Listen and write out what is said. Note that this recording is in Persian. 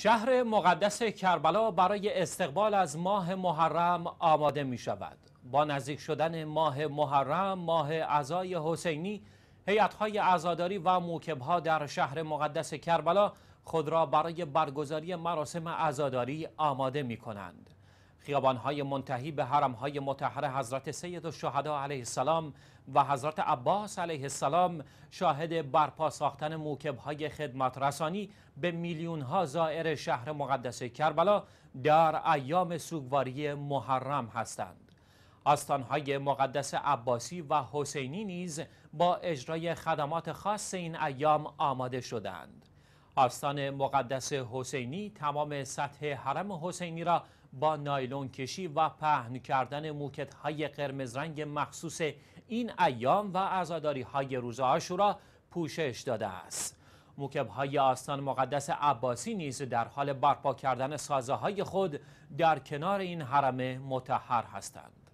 شهر مقدس کربلا برای استقبال از ماه محرم آماده می شود. با نزدیک شدن ماه محرم، ماه عزای حسینی، هیئت‌های عزاداری و موکبها در شهر مقدس کربلا خود را برای برگزاری مراسم عزاداری آماده می کنند. خیابانهای منتهی به حرمهای متحر حضرت سید الشهدا علیه السلام و حضرت عباس علیه السلام شاهد برپا ساختن موکبهای خدمت رسانی به میلیون ها زائر شهر مقدس کربلا در ایام سوگواری محرم هستند. آستانهای مقدس عباسی و حسینی نیز با اجرای خدمات خاص این ایام آماده شدند. آستان مقدس حسینی تمام سطح حرم حسینی را با نایلون کشی و پهن کردن موکت های قرمز رنگ مخصوص این ایام و عزاداری های روز آشورا پوشش داده است. موکب های آستان مقدس عباسی نیز در حال برپا کردن سازه های خود در کنار این حرم متحر هستند.